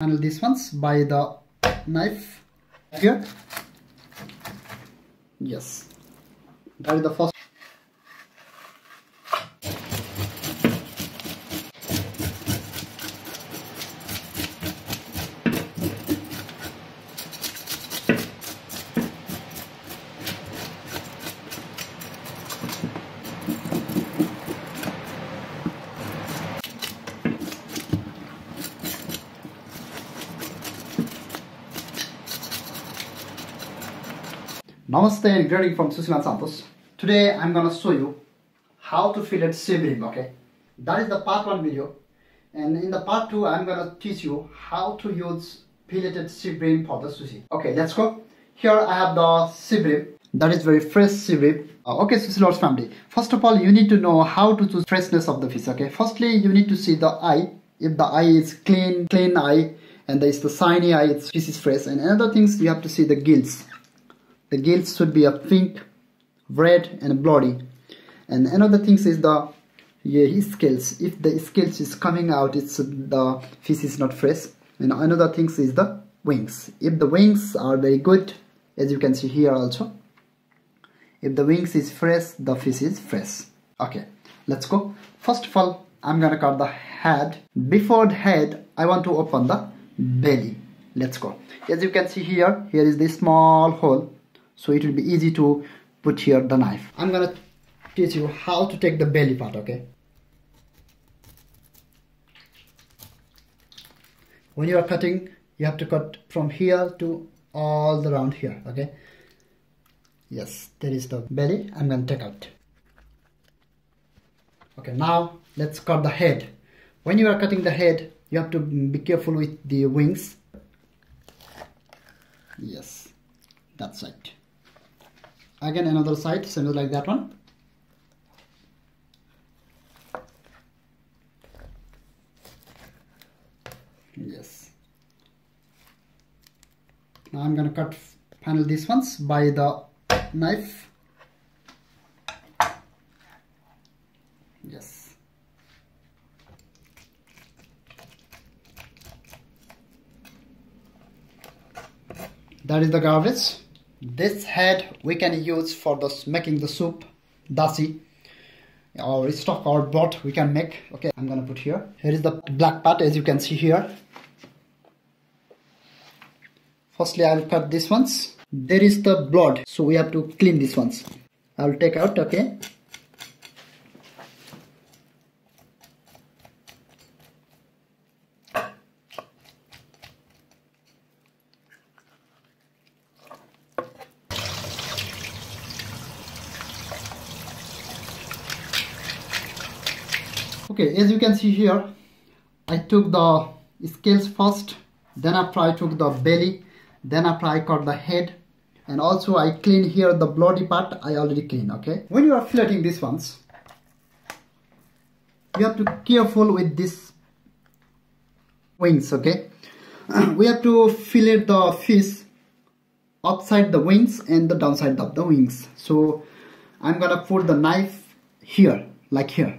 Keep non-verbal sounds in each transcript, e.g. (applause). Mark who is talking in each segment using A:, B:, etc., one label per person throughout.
A: handle these ones by the knife. Here. Yes. That is the first Namaste and greeting from Sushi Man Santosh. Today I'm gonna show you how to fillet sea bream. Okay, that is the part one video, and in the part two I'm gonna teach you how to use filleted sea bream for the sushi. Okay, let's go. Here I have the sea bream. That is very fresh sea bream. Uh, okay, Sushi Lords family. First of all, you need to know how to choose freshness of the fish. Okay, firstly you need to see the eye. If the eye is clean, clean eye, and there is the shiny eye, it's fish is fresh. And another things you have to see the gills the gills should be a pink red and bloody. And another thing is the yeah, scales if the scales is coming out it's the fish is not fresh. And another thing is the wings. If the wings are very good as you can see here also if the wings is fresh the fish is fresh. Okay let's go. First of all i'm gonna cut the head. Before the head i want to open the belly. Let's go. As you can see here here is this small hole so it will be easy to put here the knife. I'm gonna teach you how to take the belly part okay? When you are cutting you have to cut from here to all around here okay? Yes there is the belly. I'm gonna take out. Okay now let's cut the head. When you are cutting the head you have to be careful with the wings. Yes that's it again another side similar like that one. Yes. Now I'm gonna cut panel these ones by the knife. Yes. That is the garbage this head we can use for the making the soup dashi or stock or broth we can make. Okay i'm gonna put here. Here is the black part as you can see here. Firstly i'll cut these ones. There is the blood so we have to clean these ones. I'll take out okay okay as you can see here I took the scales first then after I took the belly then after I cut the head and also I clean here the bloody part I already clean okay? When you are filleting these ones you have to careful with these wings okay? (clears throat) We have to fillet the fish upside the wings and the downside of the wings. So I'm gonna put the knife here like here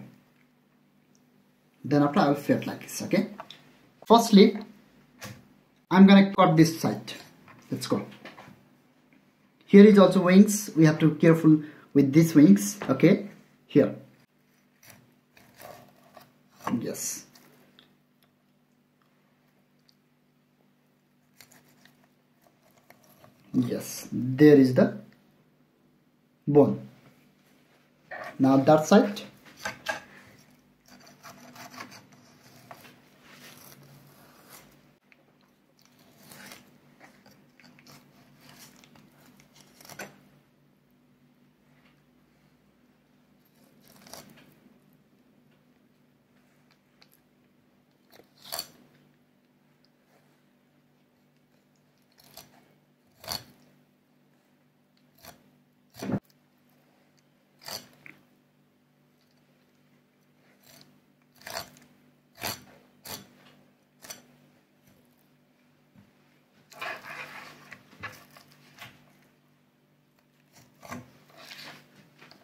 A: then after I will fillet like this okay? Firstly I'm gonna cut this side. Let's go. Here is also wings. We have to be careful with these wings okay? Here. Yes. Yes. There is the bone. Now that side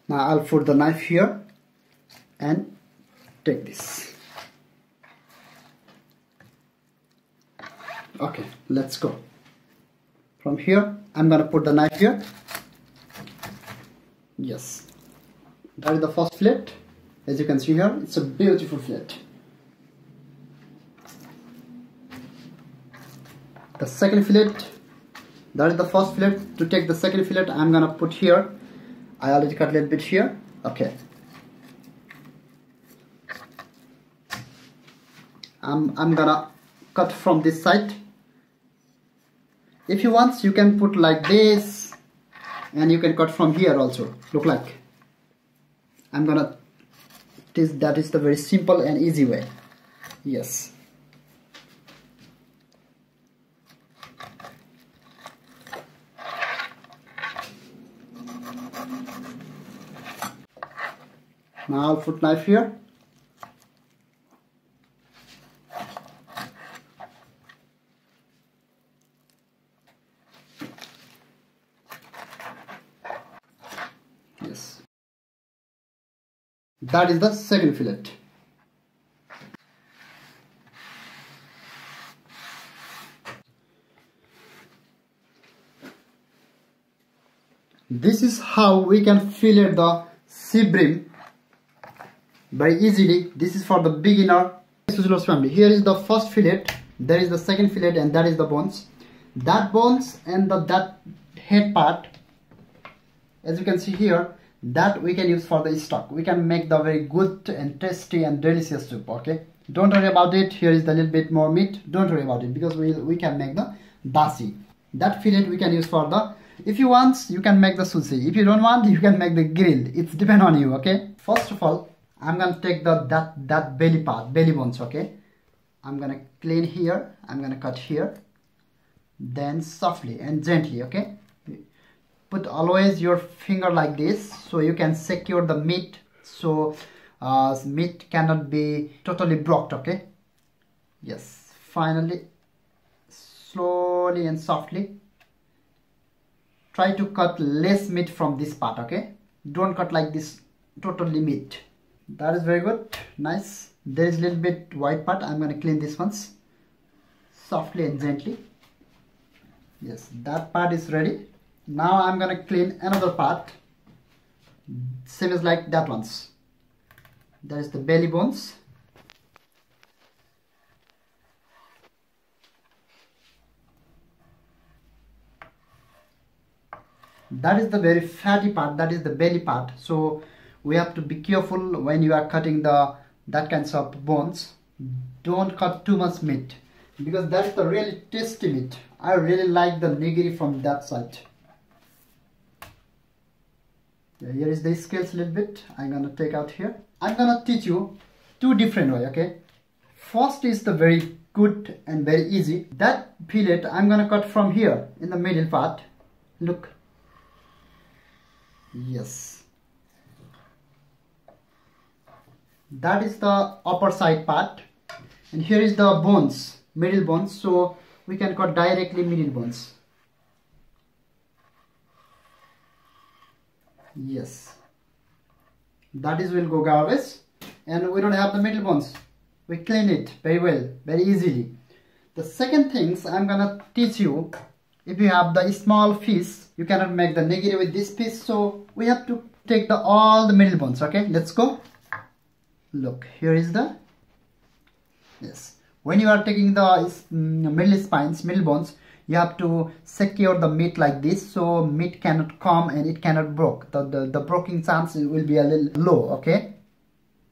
A: now I'll put the knife here and take this. Okay let's go. From here I'm gonna put the knife here. Yes. That is the first fillet as you can see here it's a beautiful fillet the second fillet that is the first fillet to take the second fillet I'm gonna put here I already cut a little bit here. Okay. I'm, I'm gonna cut from this side. If you want you can put like this and you can cut from here also. Look like. I'm gonna this that is the very simple and easy way. Yes now I'll put knife here. Yes. That is the second fillet. This is how we can fillet the sea bream very easily this is for the beginner. Family here is the first fillet there is the second fillet and that is the bones. That bones and the that head part as you can see here that we can use for the stock. We can make the very good and tasty and delicious soup okay? Don't worry about it. Here is the little bit more meat. Don't worry about it because we we can make the dashi. That fillet we can use for the if you want you can make the sushi. If you don't want you can make the grill. It's depend on you okay? First of all i'm gonna take the that that belly part belly bones okay? I'm gonna clean here i'm gonna cut here then softly and gently okay? Put always your finger like this so you can secure the meat so uh, meat cannot be totally blocked okay? Yes finally slowly and softly try to cut less meat from this part okay? Don't cut like this totally meat that is very good. Nice. There is a little bit white part. I'm going to clean this once. Softly and gently. Yes that part is ready. Now I'm gonna clean another part. Same as like that ones that is the belly bones. That is the very fatty part. That is the belly part. So we have to be careful when you are cutting the that kinds of bones. Don't cut too much meat because that's the really tasty meat. I really like the nigiri from that side. Here is the scales a little bit. I'm gonna take out here. I'm gonna teach you two different way okay? First is the very good and very easy. That fillet i'm gonna cut from here in the middle part. Look. Yes that is the upper side part. And here is the bones middle bones. So we can cut directly middle bones. Yes. That is will go garbage. And we don't have the middle bones. We clean it very well very easily. The second things i'm gonna teach you if you have the small fish you cannot make the nigiri with this piece. So we have to take the all the middle bones okay? Let's go look here is the yes. When you are taking the mm, middle spines middle bones you have to secure the meat like this. So meat cannot come and it cannot broke. The, the, the broken chance will be a little low okay?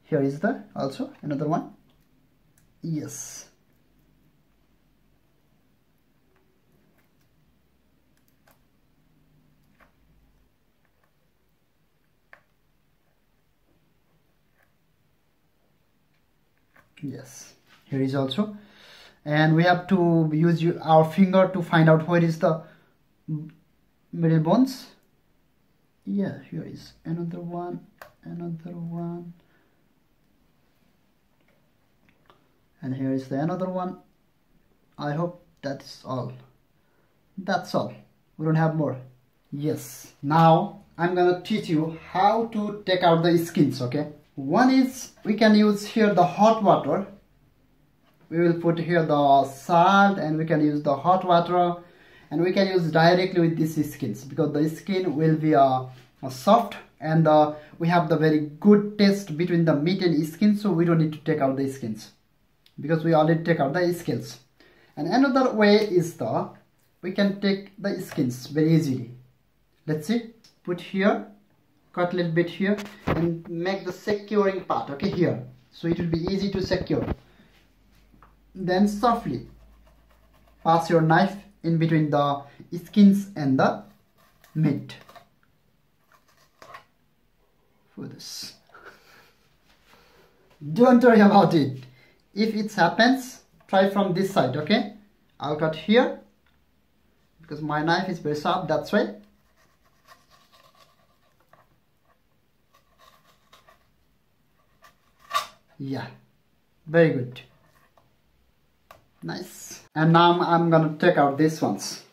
A: Here is the also another one. Yes yes. Here is also. And we have to use our finger to find out where is the middle bones. Yeah here is another one another one. And here is the another one. I hope that's all. That's all. We don't have more. Yes. Now I'm gonna teach you how to take out the skins okay one is we can use here the hot water. We will put here the salt and we can use the hot water. And we can use directly with these skins because the skin will be uh, soft and uh, we have the very good taste between the meat and skin so we don't need to take out the skins because we already take out the skins. And another way is the we can take the skins very easily. Let's see. Put here cut a little bit here and make the securing part okay here. So it will be easy to secure. Then softly pass your knife in between the skins and the meat. For this. (laughs) Don't worry about it. If it happens try from this side okay? I'll cut here because my knife is very sharp that's why yeah. Very good. Nice. And now I'm gonna take out these ones.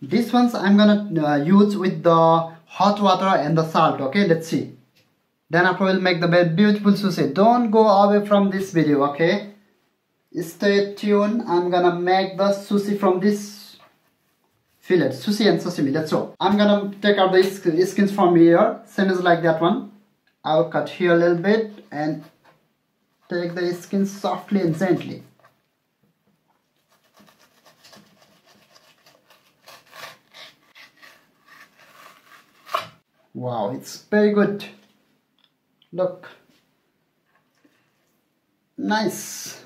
A: These ones I'm gonna uh, use with the hot water and the salt okay? Let's see. Then after we'll make the beautiful sushi don't go away from this video okay? Stay tuned. I'm gonna make the sushi from this fillet. Sushi and sashimi let's go. I'm gonna take out the skins from here. Same as like that one I'll cut here a little bit and take the skin softly and gently. Wow, it's very good. Look. Nice.